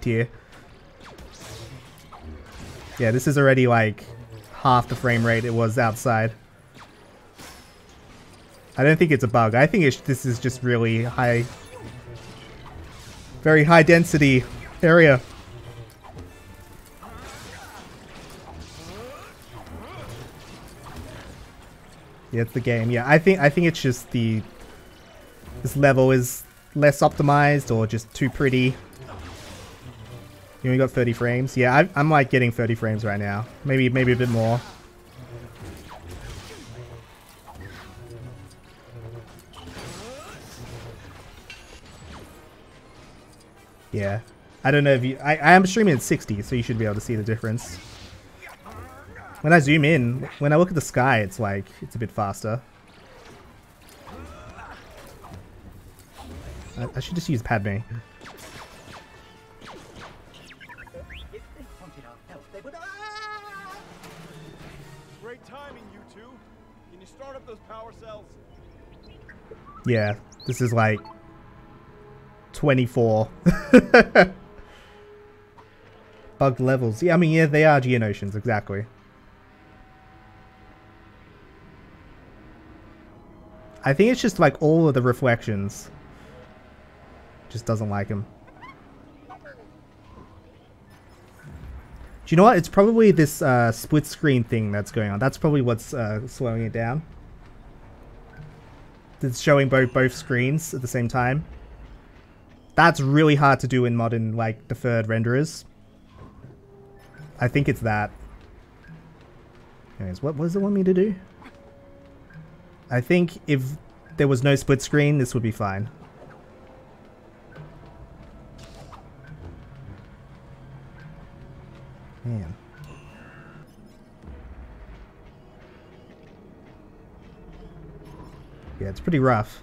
tier. Yeah, this is already like half the frame rate it was outside. I don't think it's a bug. I think this is just really high, very high density area. Yeah, it's the game. Yeah, I think I think it's just the this level is less optimized or just too pretty. You only got 30 frames. Yeah, I, I'm like getting 30 frames right now. Maybe maybe a bit more. Yeah. I don't know if you... I, I am streaming at 60, so you should be able to see the difference. When I zoom in, when I look at the sky, it's like, it's a bit faster. I, I should just use Padme. Yeah, this is like 24. Bugged levels. Yeah, I mean, yeah, they are Geonosians, exactly. I think it's just like all of the reflections. Just doesn't like him. Do you know what? It's probably this uh, split screen thing that's going on. That's probably what's uh, slowing it down. It's showing both both screens at the same time. That's really hard to do in modern, like, deferred renderers. I think it's that. Anyways, what, what does it want me to do? I think if there was no split screen, this would be fine. Man. Yeah, it's pretty rough.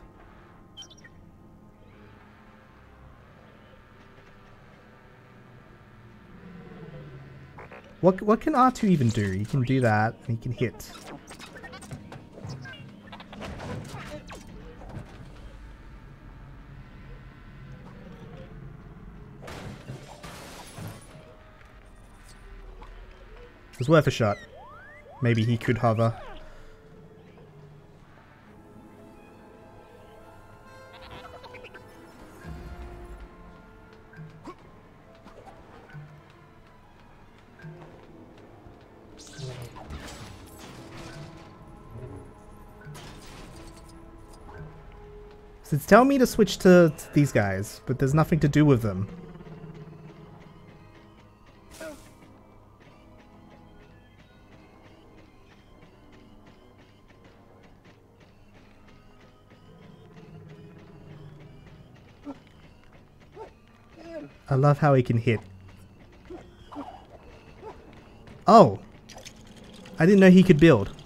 What what can R2 even do? He can do that, and he can hit. It was worth a shot. Maybe he could hover. Telling me to switch to, to these guys, but there's nothing to do with them. I love how he can hit. Oh! I didn't know he could build.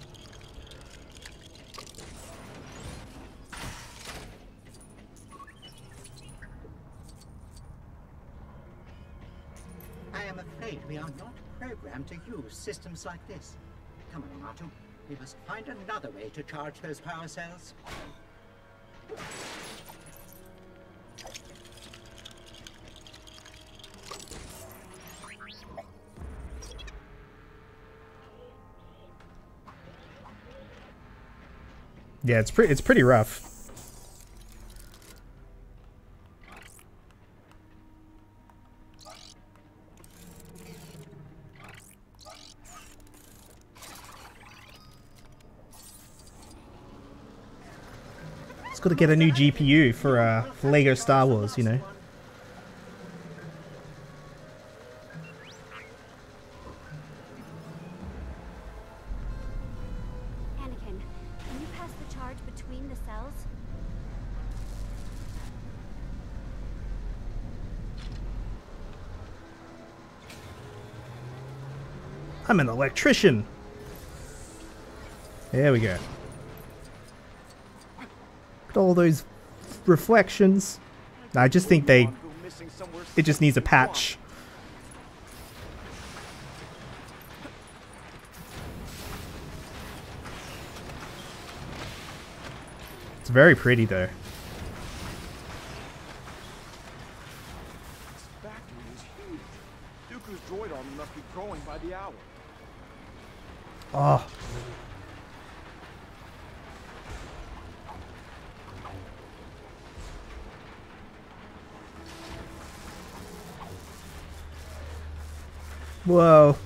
Charge those power cells. Yeah, it's pretty it's pretty rough. Got to get a new GPU for uh for Lego Star Wars, you know. Anakin, can you pass the charge between the cells? I'm an electrician. There we go. All those reflections. I just think they Go missing somewhere it just needs a patch. It's very pretty though. This factory is Dooku's droid army must be growing by the hour. Oh. Whoa.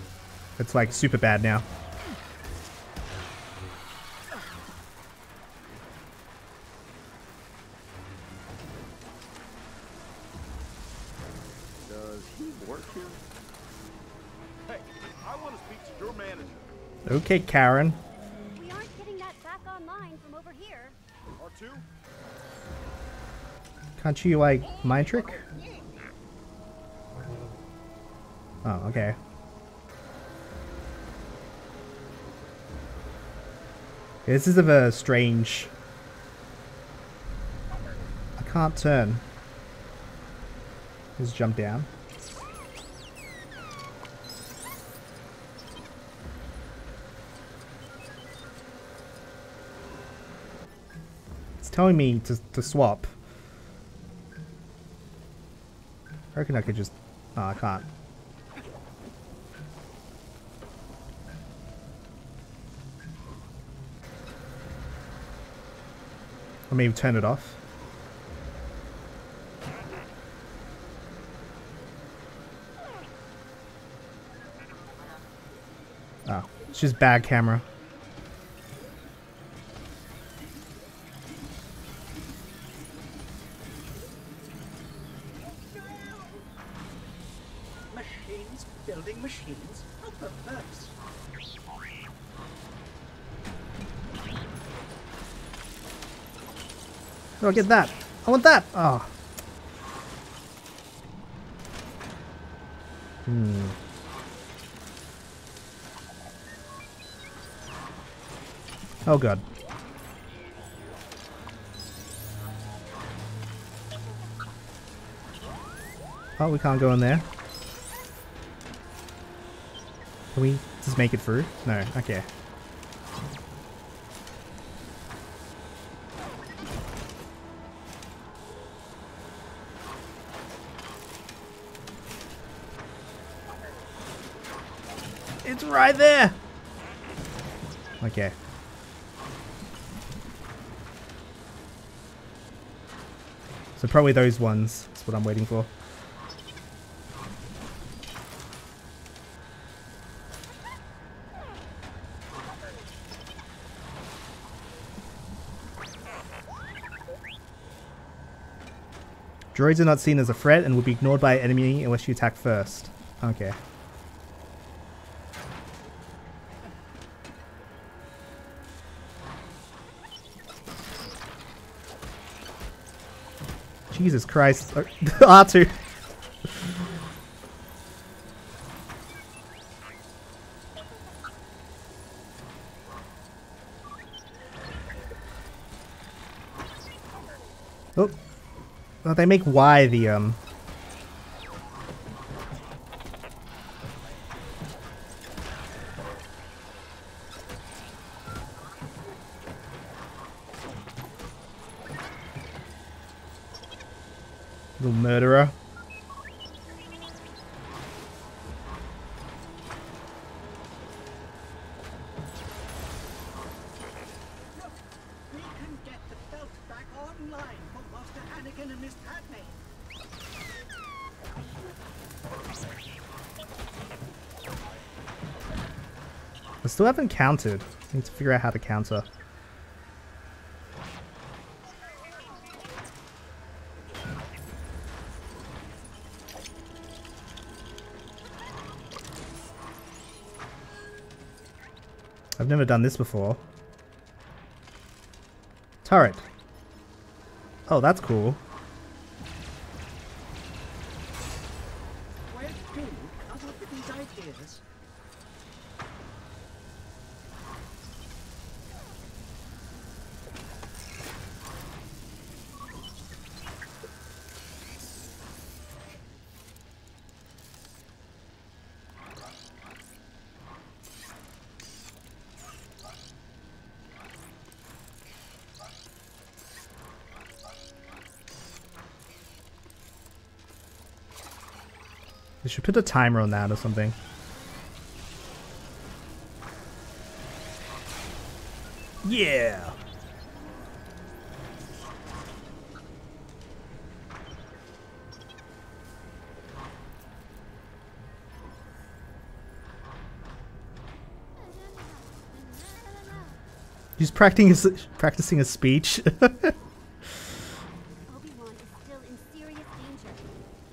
It's like super bad now. Does he work here? Hey, I want to speak to your manager. Okay, Karen. We aren't getting that back online from over here. R2? Can't you, like, mind trick? Oh, okay. This is of a strange... I can't turn. Just jump down. It's telling me to, to swap. I reckon I could just... Oh, I can't. Or maybe turn it off. Oh, it's just bad camera. I get that. I want that. Oh. Hmm. Oh god. Oh, we can't go in there. Can we just make it through? No, okay. It's right there! Okay. So probably those ones. That's what I'm waiting for. Droids are not seen as a threat and will be ignored by an enemy unless you attack first. Okay. Jesus Christ. R2. Oh. Oh, they make Y the, um... still haven't counted. I need to figure out how to counter. I've never done this before. Turret. Oh, that's cool. Should put a timer on that or something. Yeah. He's practicing his, practicing a speech. Obi-Wan is still in serious danger.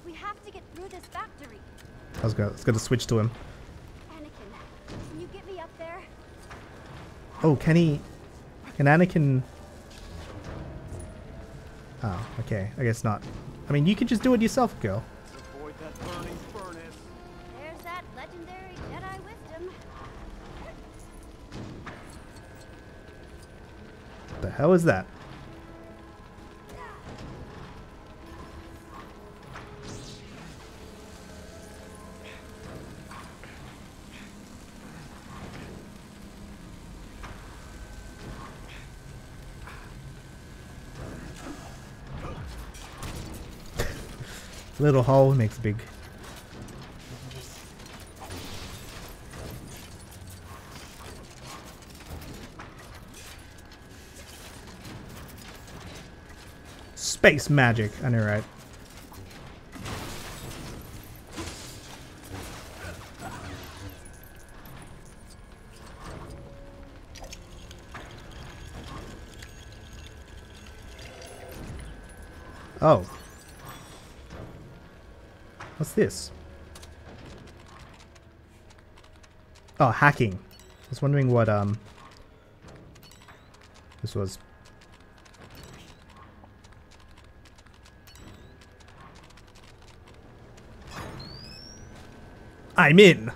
We have to get through this factory. I was gonna, I gonna switch to him. Anakin, can you get me up there? Oh, can he? Can Anakin? Oh, okay. I guess not. I mean, you can just do it yourself, girl. Avoid that burning furnace. There's that legendary Jedi wisdom. What the hell is that? Little hole makes big. Space magic. I know, right? Oh. What's this? Oh, hacking. I was wondering what um this was. I'm in.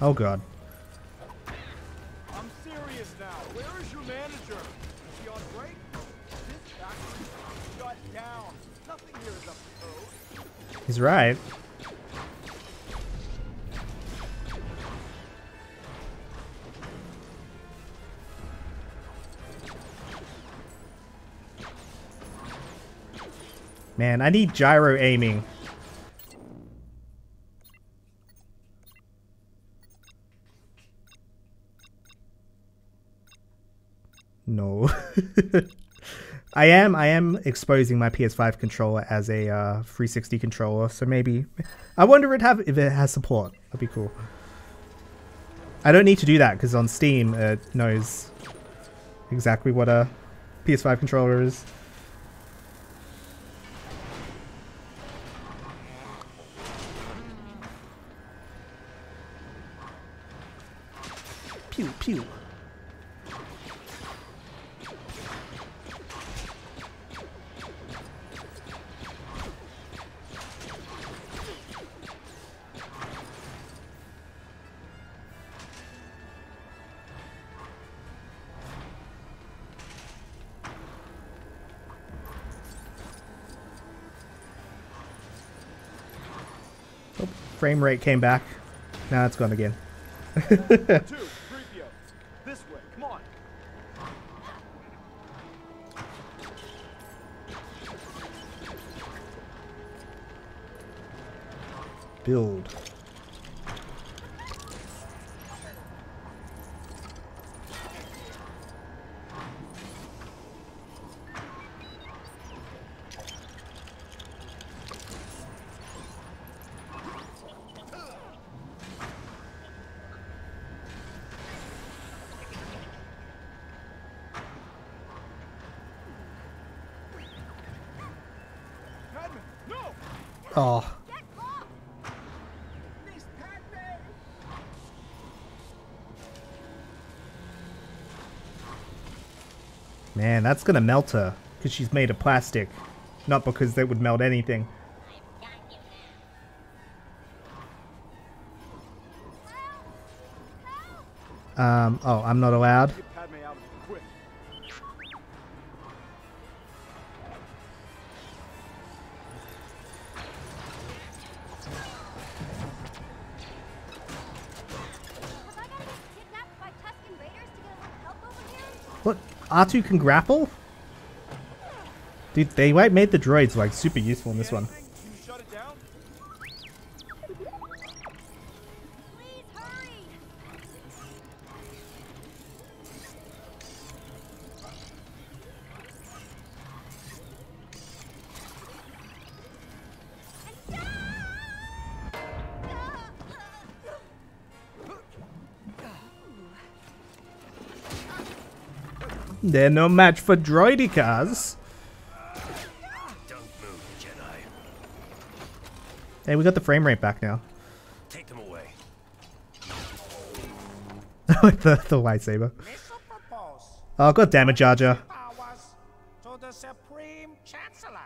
Oh god. He's right. Man, I need gyro aiming. No. I am I am exposing my PS5 controller as a uh, 360 controller, so maybe I wonder it have if it has support. That'd be cool. I don't need to do that because on Steam it knows exactly what a PS5 controller is. Frame rate came back. Now it's gone again. Build. Padme, no! Oh, Get off! Miss Padme! man, that's gonna melt her because she's made of plastic, not because that would melt anything. Um, oh, I'm not allowed. R2 can grapple? Dude, they made the droids like super useful in this one. They're no match for droidekas. Don't move, Jedi. Hey, we got the frame rate back now. Take them away. With the, the lightsaber. Oh, god damn it, Jar Jar. to the Supreme Chancellor.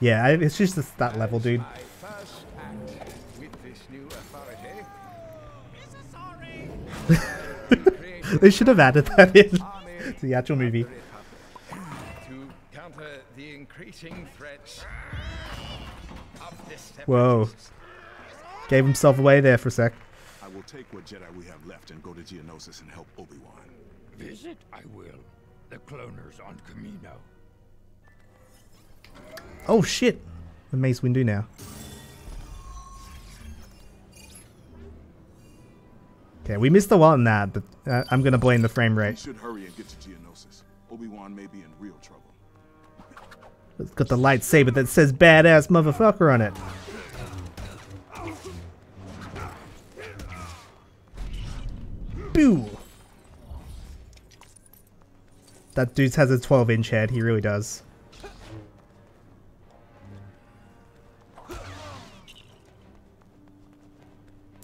Yeah, it's just that level, dude. They should have added that in to the actual movie. of the Republic to counter the increasing threats of this Whoa. Gave himself away there for a sec. I will take what Jedi we have left and go to Geonosis and help Obi-Wan. Visit I will. The cloners on Kamino. Oh shit! The Mace Windu now. Okay, we missed a lot in that, but uh, I'm gonna blame the frame rate. We should hurry and get to Geonosis. Obi-Wan may be in real trouble. It's got the lightsaber that says badass motherfucker on it. Boo! That dude has a 12 inch head, he really does.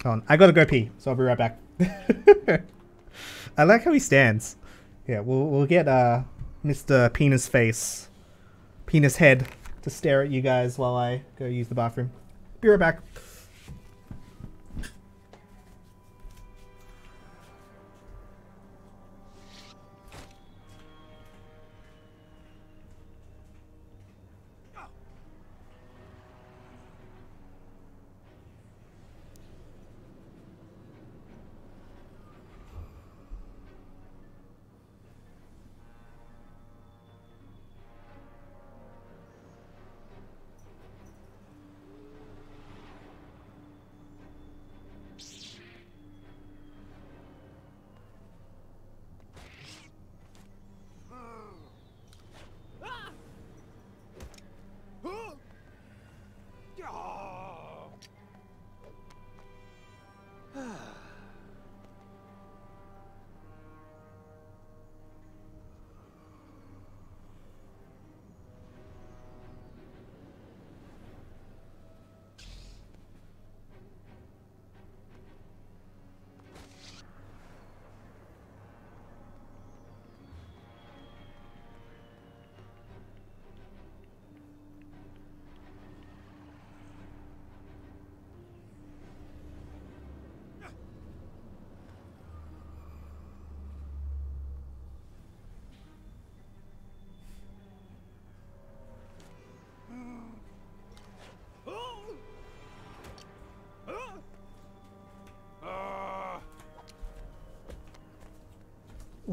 Hold on, I gotta go pee, so I'll be right back. I like how he stands. Yeah, we'll we'll get uh Mr. Penis Face, Penis Head to stare at you guys while I go use the bathroom. Be right back.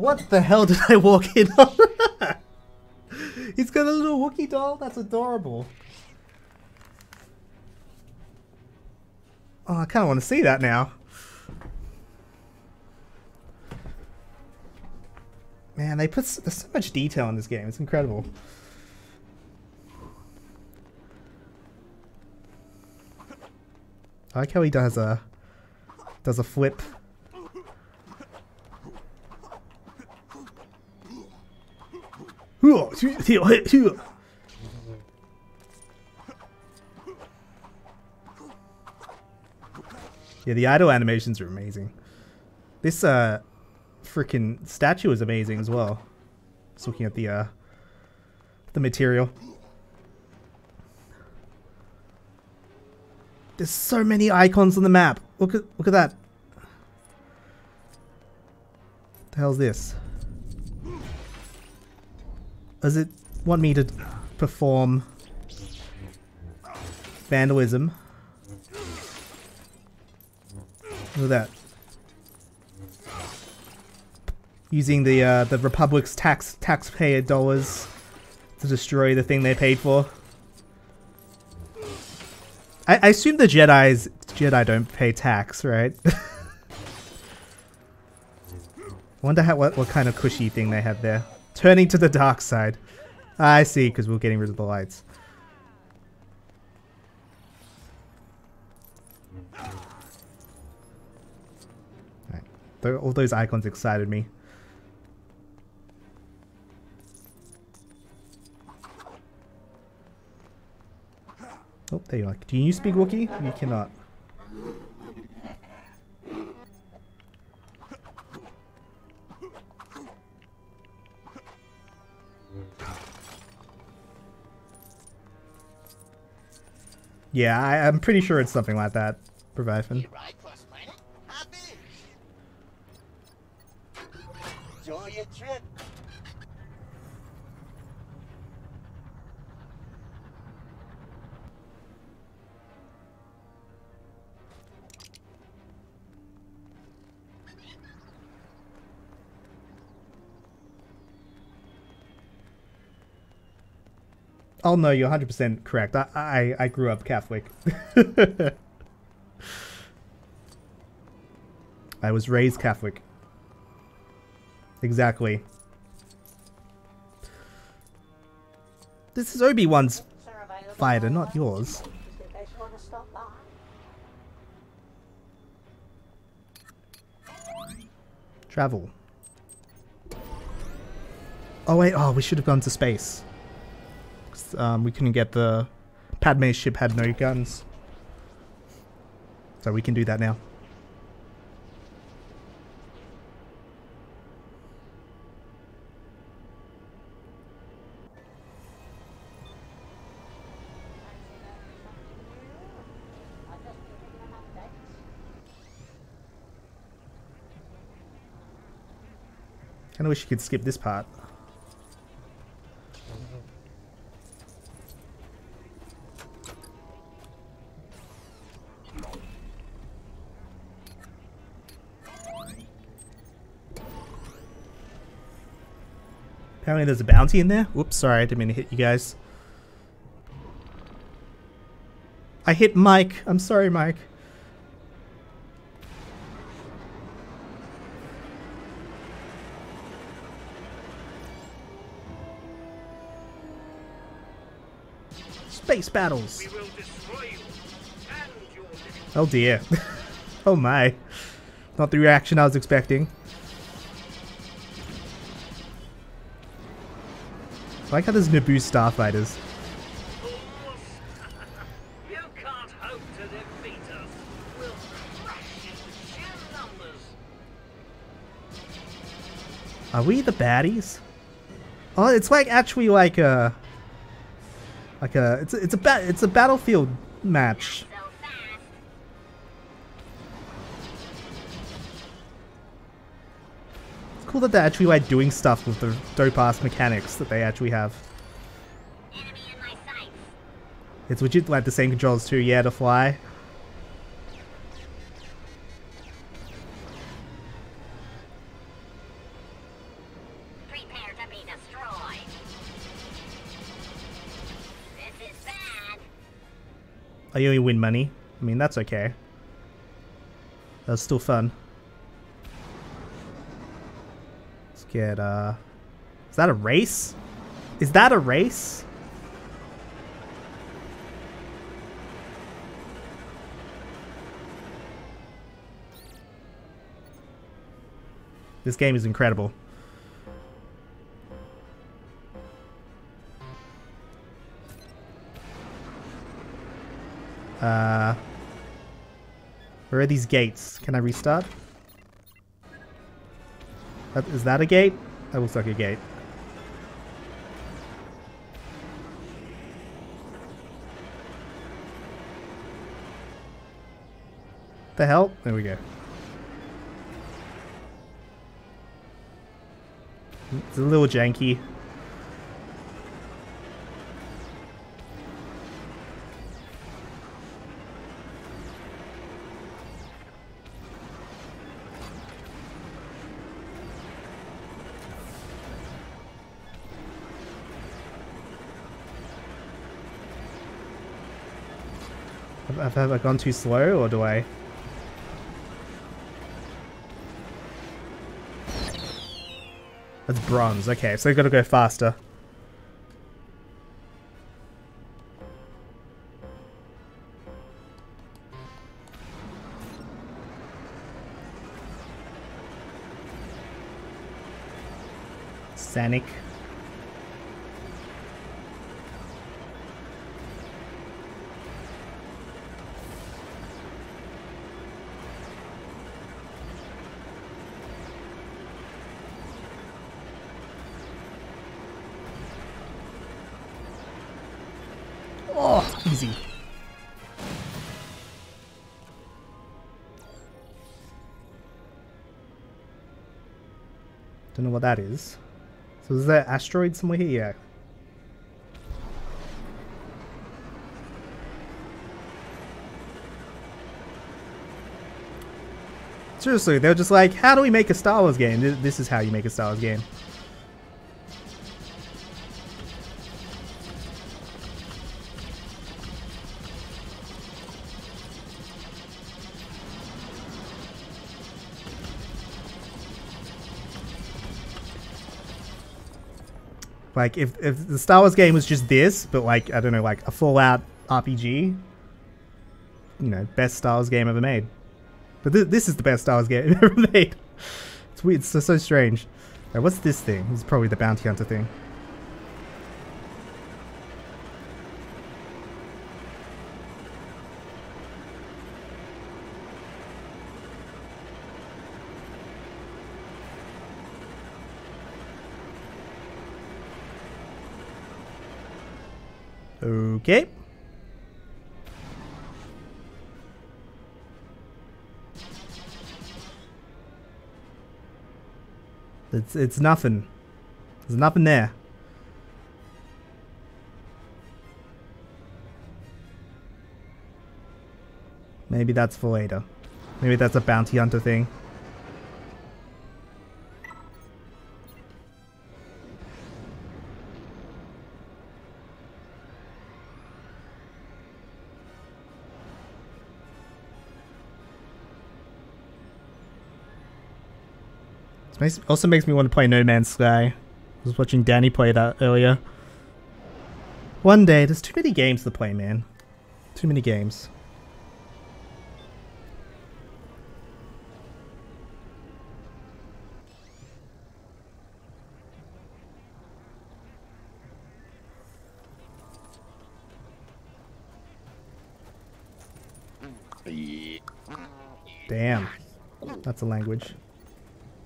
What the hell did I walk in on? He's got a little Wookiee doll? That's adorable. Oh, I kind of want to see that now. Man, they put s- there's so much detail in this game. It's incredible. I like how he does a does a flip. Yeah, the idle animations are amazing. This uh freaking statue is amazing as well. Just looking at the uh the material. There's so many icons on the map. Look at look at that. The hell's this? Does it want me to perform vandalism? Look at that. using the uh, the Republic's tax taxpayer dollars to destroy the thing they paid for. I, I assume the Jedi's Jedi don't pay tax, right? Wonder how what, what kind of cushy thing they had there. Turning to the dark side. I see, because we're getting rid of the lights. All those icons excited me. Oh, there you are. Do you speak Wookiee? You cannot. Yeah, I, I'm pretty sure it's something like that, Provifen. Oh no, you're 100% correct. I, I, I grew up Catholic. I was raised Catholic. Exactly. This is Obi-Wan's fighter, not yours. Travel. Oh wait, oh, we should have gone to space. Um, we couldn't get the Padme's ship had no guns. So we can do that now. Kinda wish you could skip this part. Apparently there's a bounty in there. Whoops, sorry, I didn't mean to hit you guys. I hit Mike. I'm sorry, Mike. Space battles. Oh dear. oh my. Not the reaction I was expecting. I like how there's Naboo starfighters. You can't hope to defeat us. We'll crush you to sheer numbers. Are we the baddies? Oh, it's like actually like a like a it's a, it's a ba- it's a battlefield match. That they're actually like doing stuff with the dope ass mechanics that they actually have. It's legit like the same controls too, yeah, to fly. Prepare to be destroyed. This is bad. You only win money. I mean, that's okay. That was still fun. Get, uh... Is that a race? Is that a race? This game is incredible. Uh, where are these gates? Can I restart? That, is that a gate? That looks like a gate. The hell? There we go. It's a little janky. Have, I gone too slow, or do I? That's bronze. Okay, so I've gotta go faster. Sanic. Don't know what that is. So is there asteroid somewhere here? Yeah. Seriously, they're just like, how do we make a Star Wars game? This is how you make a Star Wars game. Like if if the Star Wars game was just this, but like I don't know, like a Fallout RPG, you know, best Star Wars game ever made. But th- this is the best Star Wars game ever made. It's weird. It's so, so strange. Now, what's this thing? It's probably the bounty hunter thing. Okay. It's it's nothing. There's nothing there. Maybe that's for later. Maybe that's a bounty hunter thing. Makes, also makes me want to play No Man's Sky. I was watching Danny play that earlier. One day, there's too many games to play, man. Too many games. Damn. That's a language.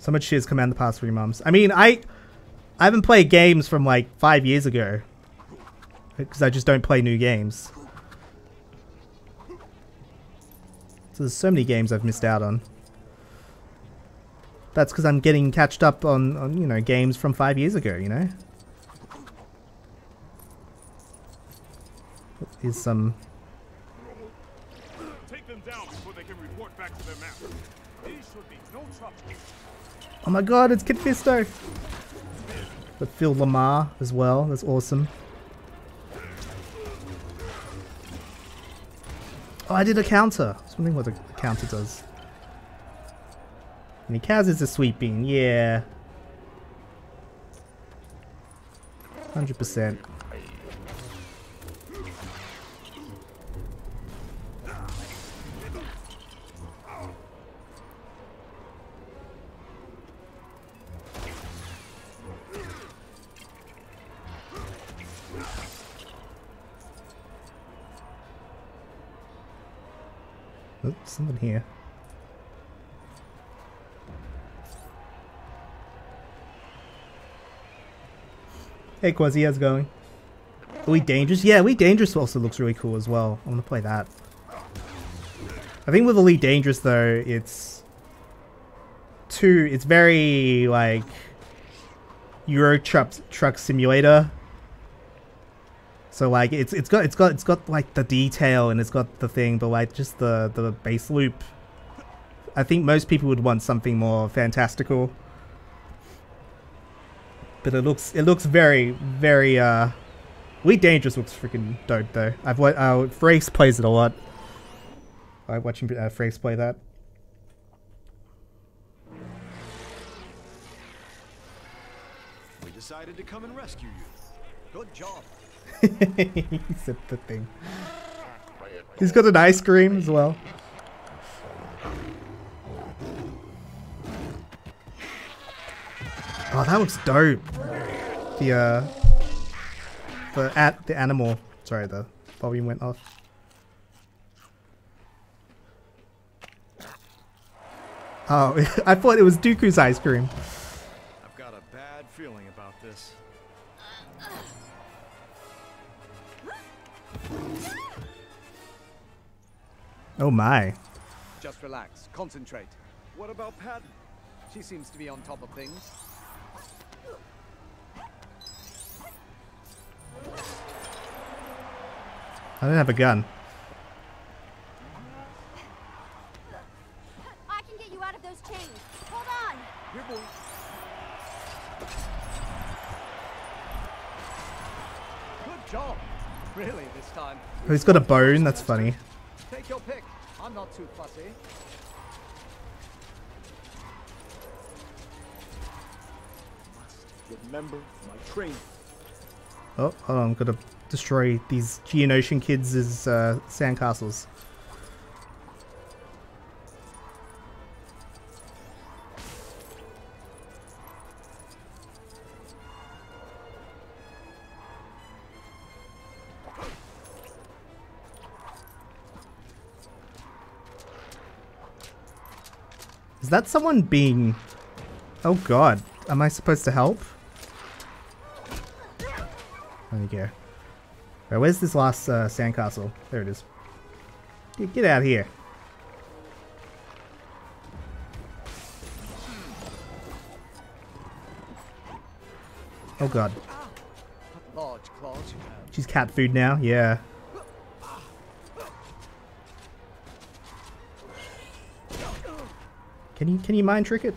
So much shit has come out in the past three months. I mean, I I haven't played games from like five years ago. Because I just don't play new games. So there's so many games I've missed out on. That's because I'm getting catched up on, on, you know, games from five years ago, you know? Here's some... Take them down before they can report back to their master. Oh my god, it's Kit Fisto! But Phil LaMarr as well, that's awesome. Oh, I did a counter. I was wondering what the counter does. And Kaz is a sweeping, yeah. 100%. Something here. Hey Quasi, how's it going? We Dangerous? Yeah, Elite Dangerous also looks really cool as well. I want to play that. I think with Elite Dangerous though, it's too. It's very like Euro truck truck simulator. So like it's it's got it's got it's got like the detail and it's got the thing, but like just the the base loop. I think most people would want something more fantastical. But it looks it looks very very uh We Dangerous looks freaking dope though. I've wa- uh Race plays it a lot. I like watching uh, Frakes play that. We decided to come and rescue you. Good job. He said the thing. He's got an ice cream as well. Oh, that looks dope. The uh, the at the animal. Sorry, the volume went off. Oh, I thought it was Dooku's ice cream. Oh my. Just relax. Concentrate. What about Patton? She seems to be on top of things. I don't have a gun. I can get you out of those chains. Hold on. Here, boy. Good job. Really, this time. Oh, he's got a bone. That's funny. Take your pick. I'm not too fussy. Remember my training. Oh, hold on, I'm gonna destroy these Geonosian kids' uh, sandcastles. That someone being... Oh god, am I supposed to help? There you go. Alright, where's this last uh, sandcastle? There it is. Get, get out here. Oh god. Large claws. She's cat food now? Yeah. Can you can you mind trick it?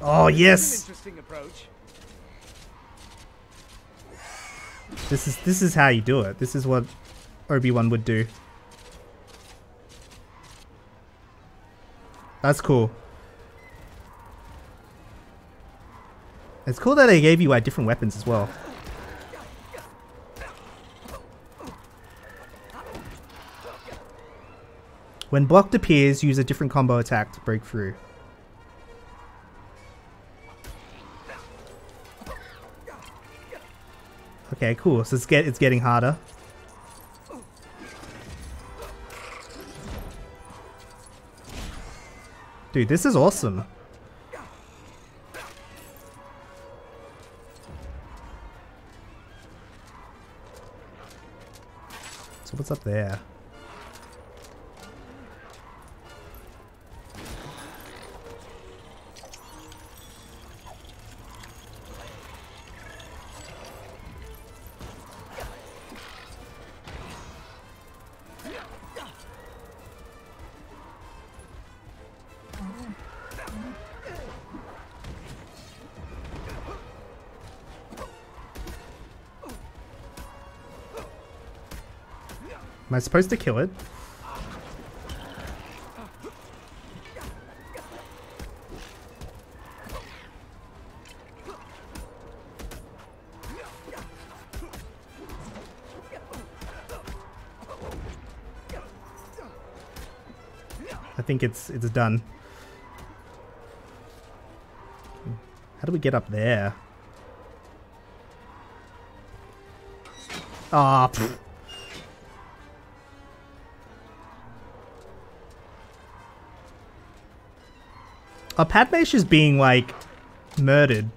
Oh yes. interesting approach. This is this is how you do it. This is what Obi-Wan would do. That's cool. It's cool that they gave you like different weapons as well. When blocked appears, use a different combo attack to break through. Okay, cool. So it's get it's getting harder. Dude, this is awesome. So what's up there? Am I supposed to kill it? I think it's it's done. How do we get up there? Ah, pfft. Oh, Padme's just being, like, murdered.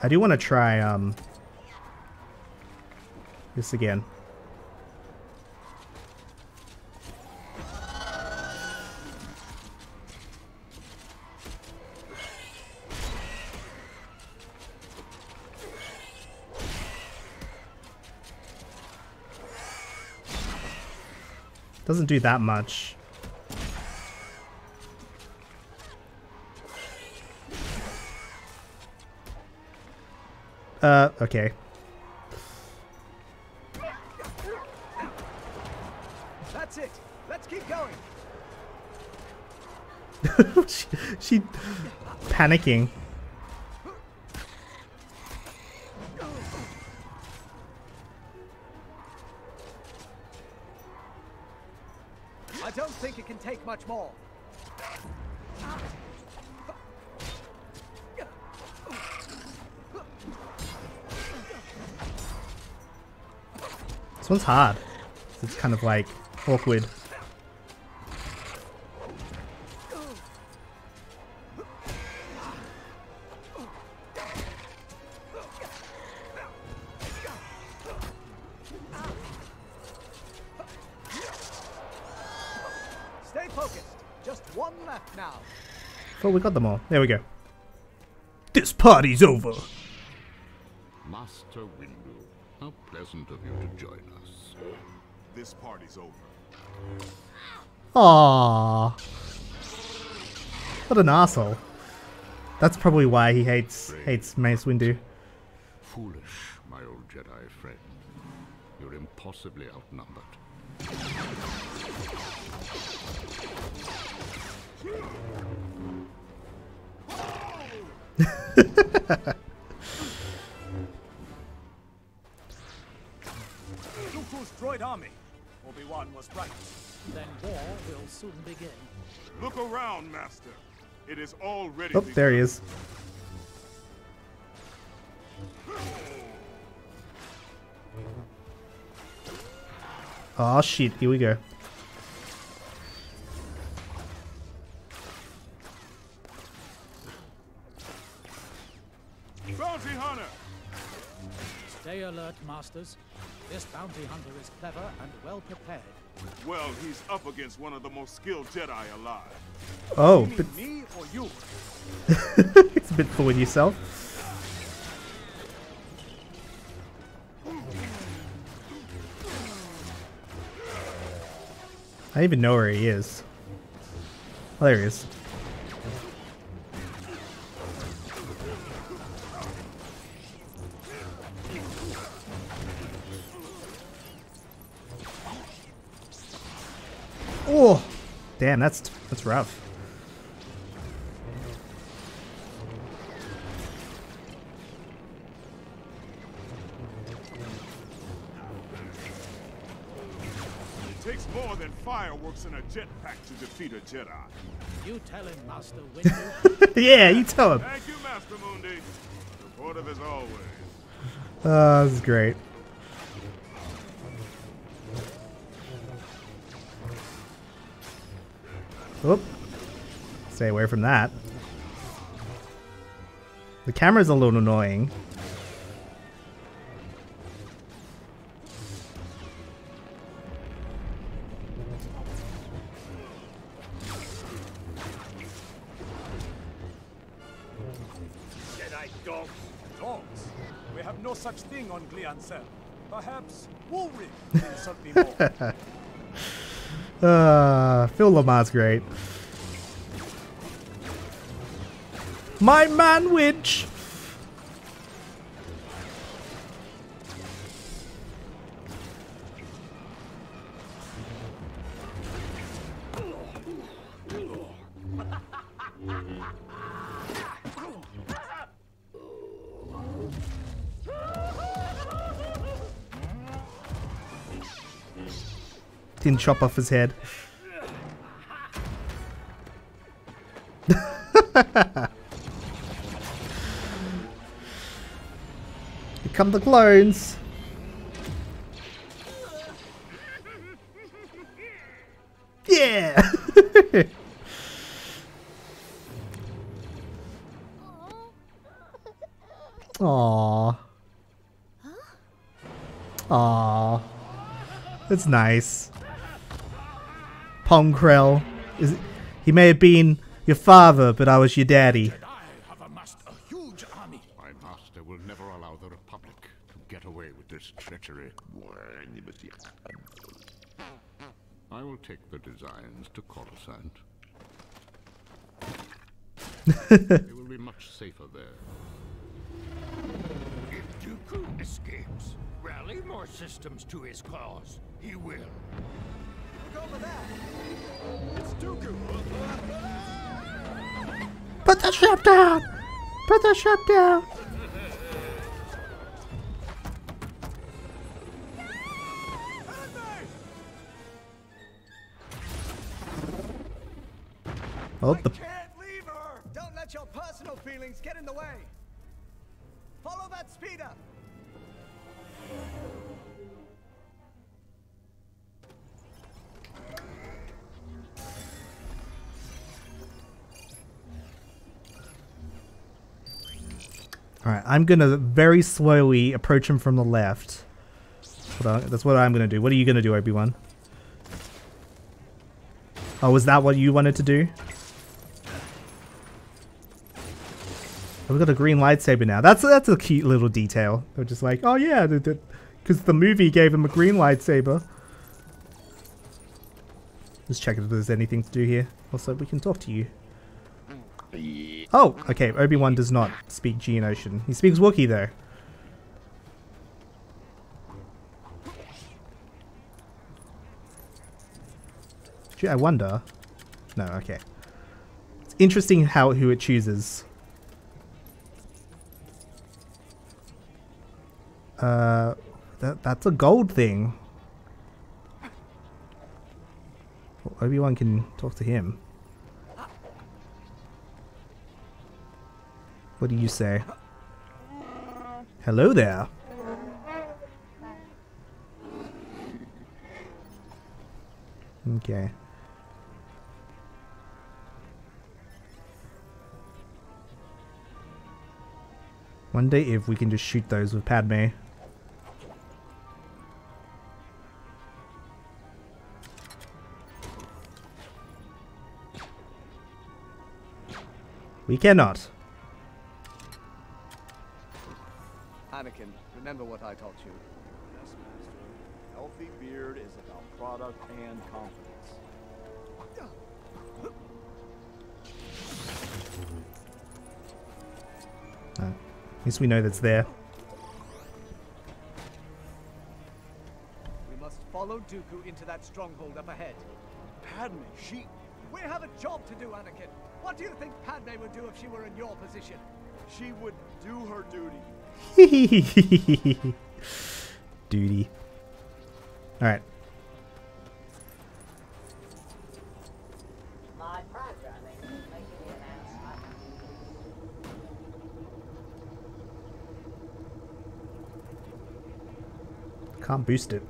I do want to try, um, this again. Doesn't do that much. Uh, okay. That's it. Let's keep going. she, she panicking. This one's hard. It's kind of like awkward. Oh, we got them all. There we go. This party's over. Master Windu, how pleasant of you to join us. This party's over. Aww. What an asshole. That's probably why he hates hates Mace Windu. Foolish, my old Jedi friend. You're impossibly outnumbered. Dooku's droid army. Obi-Wan was right. Then war will soon begin. Look around, Master. It is already Oh, there he is. Oh shit, here we go. Masters. This bounty hunter is clever and well prepared. Well, he's up against one of the most skilled Jedi alive. Oh, but me or you? it's a bit fooling yourself. I don't even know where he is. Oh, there he is. Damn, that's that's rough. It takes more than fireworks and a jetpack to defeat a Jedi. You tell him, Master Windu. yeah, you tell him. Thank you, Master Mundi. Supportive as always. Oh, this is great. Oop. Stay away from that. The camera's a little annoying. Jedi dogs. Dogs? We have no such thing on Glee Anselm. Perhaps will insult me more. Uh, Phil LaMarr's great. My man witch! Didn't chop off his head. Here come the clones. Yeah. Aww. Aww. That's nice. Ponkrell. Is he may have been your father, but I was your daddy. have amassed a huge army. My master will never allow the Republic to get away with this treachery. I will take the designs to Coruscant. they will be much safer there. If Dooku escapes, rally more systems to his cause. He will. Put the ship down! Put the ship down! Oh, the. Don't let your personal feelings get in the way. Follow that. Alright, I'm gonna very slowly approach him from the left. That's what I'm gonna do. What are you gonna do, Obi-Wan? Oh, was that what you wanted to do? Oh, we got a green lightsaber now. That's that's a cute little detail. They're just like, oh yeah, because the movie gave him a green lightsaber. Just check if there's anything to do here. Also, we can talk to you. Oh, okay. Obi-Wan does not speak Geonosian. He speaks Wookiee, though. Gee, I wonder. No, okay. It's interesting how who it chooses. Uh, that that's a gold thing. Well, Obi-Wan can talk to him. What do you say? Hello there. Okay. One day if we can just shoot those with Padme. We cannot. Anakin, remember what I taught you. Yes, Master. Healthy beard is about product and confidence. Uh, at least we know that's there. We must follow Dooku into that stronghold up ahead. Padme, she... We have a job to do, Anakin. What do you think Padme would do if she were in your position? She would do her duty. Duty. Alright. Can't boost it.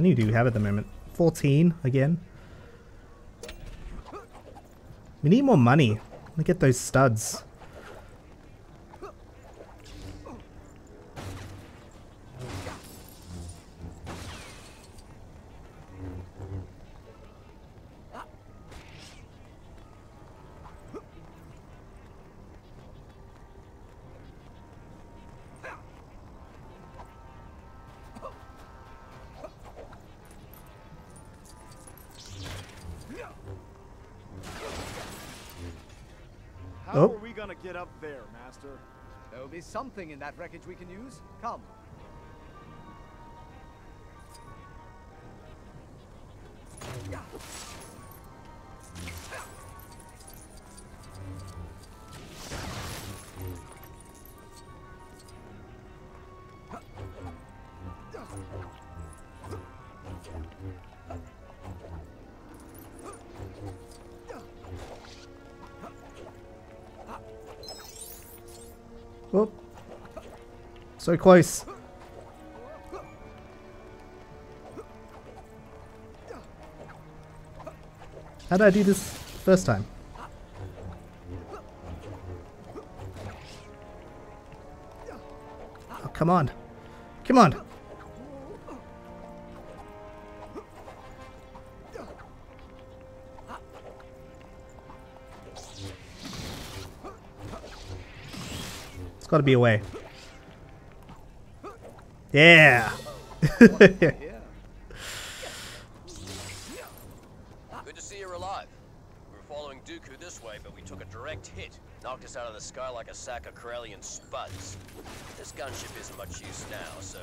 How many do we have at the moment? 14 again. We need more money. Let me get those studs. Something in that wreckage we can use. Come. So close. How did I do this first time? Oh, come on. Come on. It's got to be a way. Yeah. Good to see you're alive. We were following Dooku this way, but we took a direct hit. Knocked us out of the sky like a sack of Corellian spuds. This gunship isn't much use now, so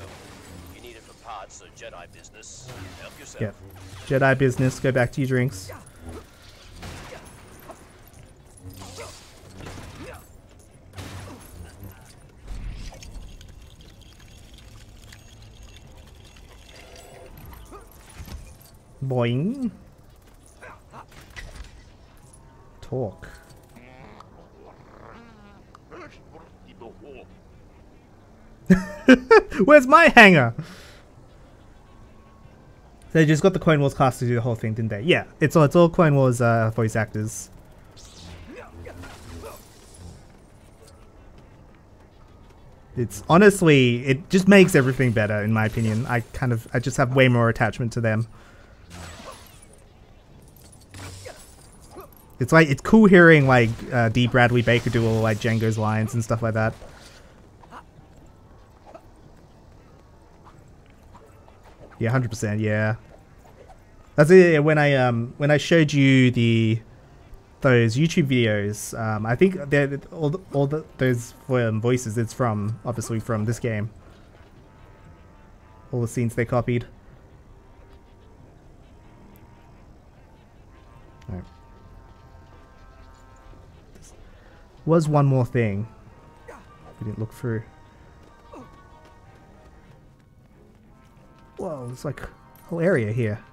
you need it for parts or Jedi business, help yourself. Yep. Jedi business. Go back to your drinks. Boing. Talk. Where's my hanger? They just got the Clone Wars cast to do the whole thing, didn't they? Yeah, it's all it's all Clone Wars uh, voice actors. It's honestly, it just makes everything better in my opinion. I kind of, I just have way more attachment to them. It's like it's cool hearing like uh, D. Bradley Baker do all like Jango's lines and stuff like that. Yeah, hundred percent. Yeah, that's it. When I um when I showed you the those YouTube videos, um, I think all the, all the, those um, voices. It's from obviously from this game. All the scenes they copied. Was one more thing we didn't look through. Whoa, it's like a whole area here.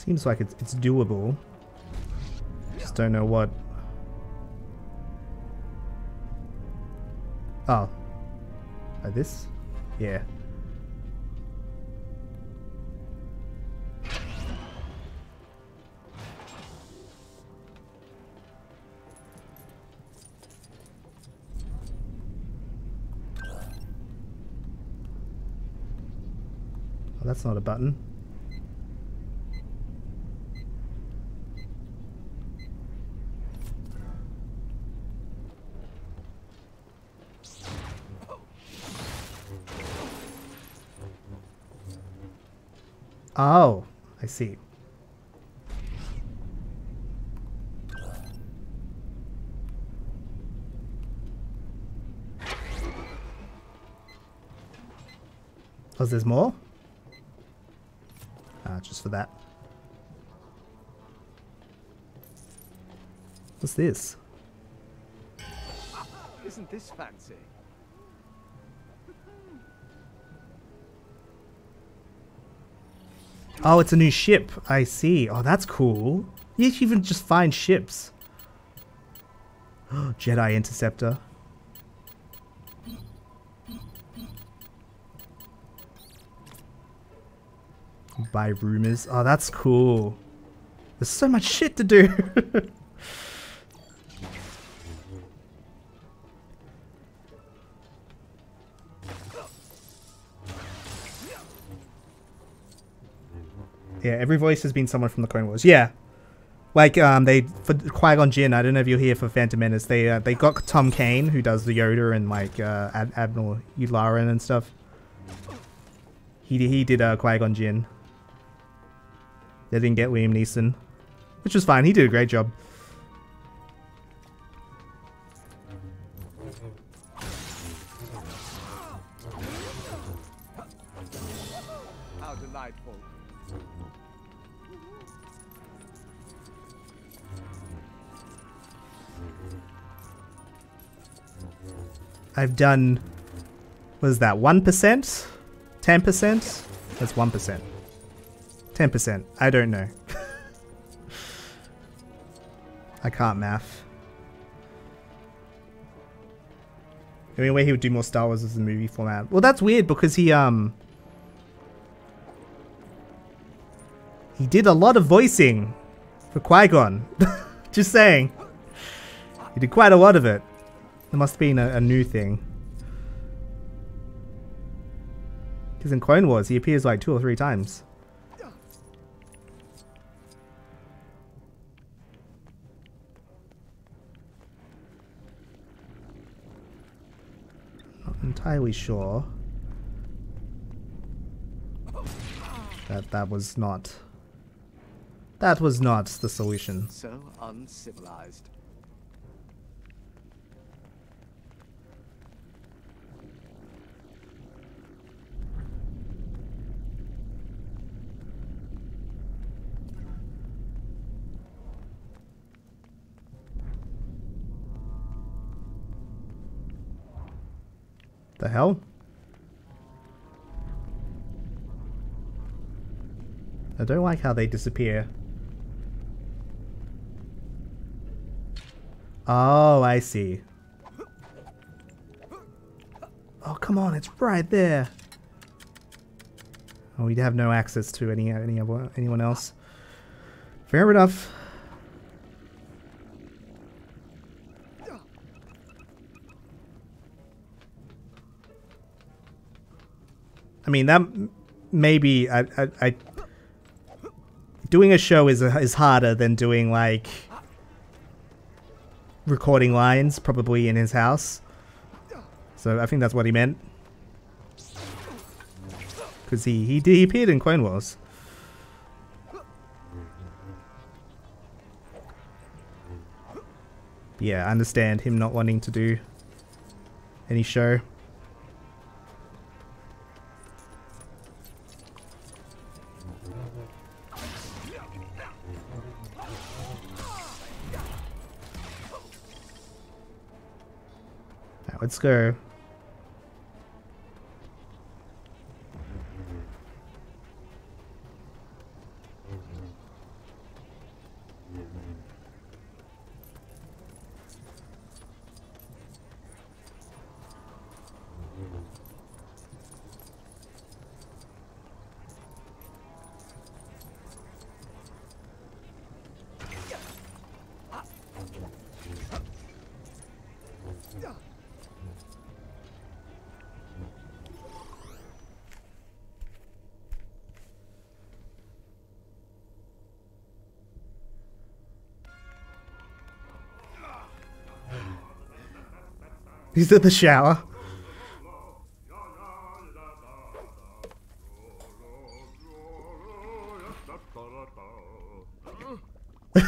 Seems like it's, it's doable. Just don't know what. Oh. Like this? Yeah. Oh, that's not a button. Oh, I see. Oh, there's more? Ah, just for that. What's this? Isn't this fancy? Oh, it's a new ship. I see. Oh, that's cool. You can even just find ships. Jedi Interceptor. Buy rumors. Oh, that's cool. There's so much shit to do. Yeah, every voice has been someone from the Clone Wars. Yeah, like um, they for Qui Gon Jinn. I don't know if you're here for Phantom Menace. They uh, they got Tom Kane who does the Yoda and like uh, Ad Admiral Yularen and stuff. He he did uh, Qui Gon Jinn. They didn't get Liam Neeson, which was fine. He did a great job. I've done, what is that, 1%? 10%? That's 1%. 10%. I don't know. I can't math. The only way he would do more Star Wars is the movie format. Well, that's weird because he, um... He did a lot of voicing for Qui-Gon. Just saying. He did quite a lot of it. It must have been a, a new thing. Because in Clone Wars, he appears like two or three times. Not entirely sure. That that was not... That was not the solution. So uncivilized. The hell? I don't like how they disappear. Oh, I see. Oh, come on, it's right there. Oh, we have no access to any any anyone else. Fair enough. I mean, that maybe I, I, I doing a show is is harder than doing like recording lines, probably in his house. So I think that's what he meant. Because he, he, he appeared in Clone Wars. Yeah, I understand him not wanting to do any show. Let's He's at the shower. We're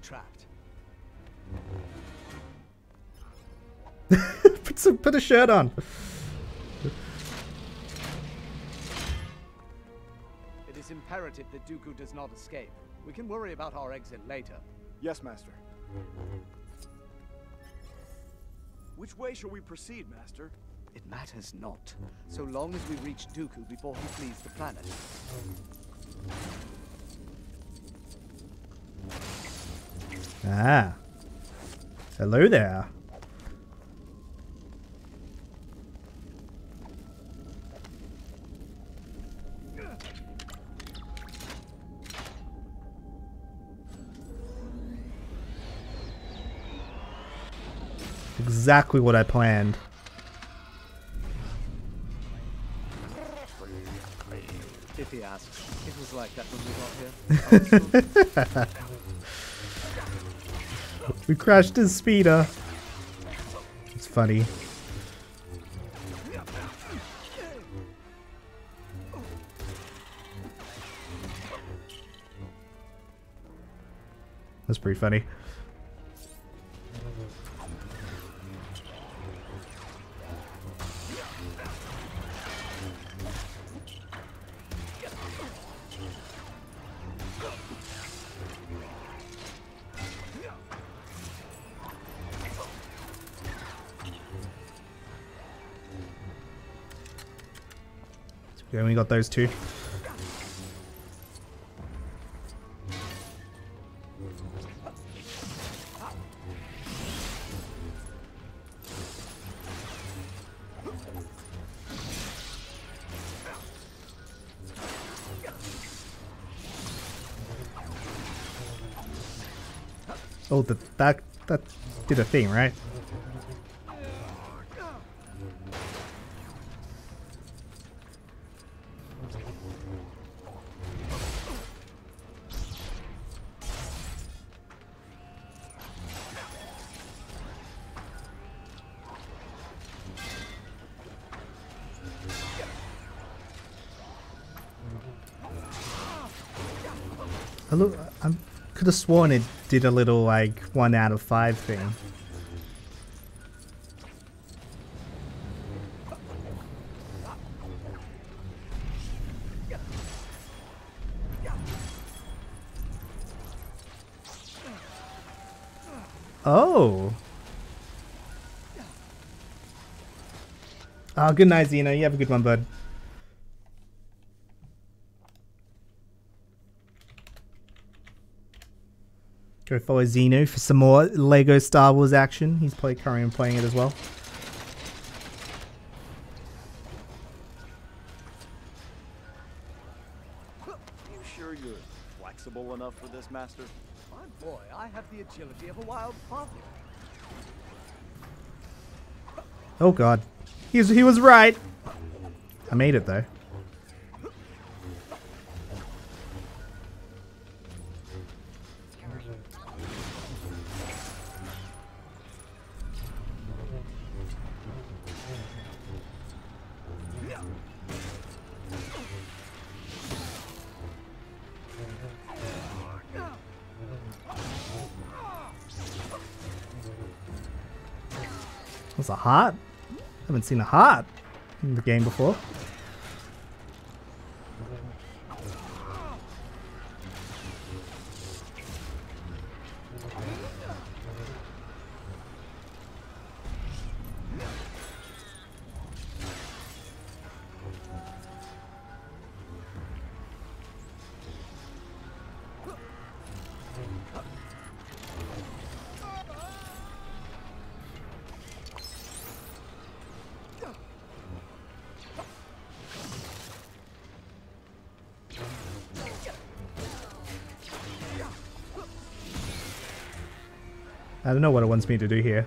trapped. put some, put a shirt on. That Dooku does not escape. We can worry about our exit later. Yes, Master. Which way shall we proceed, Master? It matters not, so long as we reach Dooku before he flees the planet. Ah. Hello there. Exactly what I planned. If he asks, it was like that when we got here. we crashed his speeder. It's funny. That's pretty funny. Yeah, we got those two. Oh, the, that that did a thing, right? Sworn it did a little like one out of five thing. Oh. Oh, good night, Zeno. You have a good one, bud. Go follow Zeno for some more Lego Star Wars action. He's probably currently playing it as well. You sure you're flexible enough for this, Master? My boy, I have the agility of a wild poppy. Oh god. He's, he was right. I made it though. A heart. Haven't seen a heart in the game before. Don't know what it wants me to do here.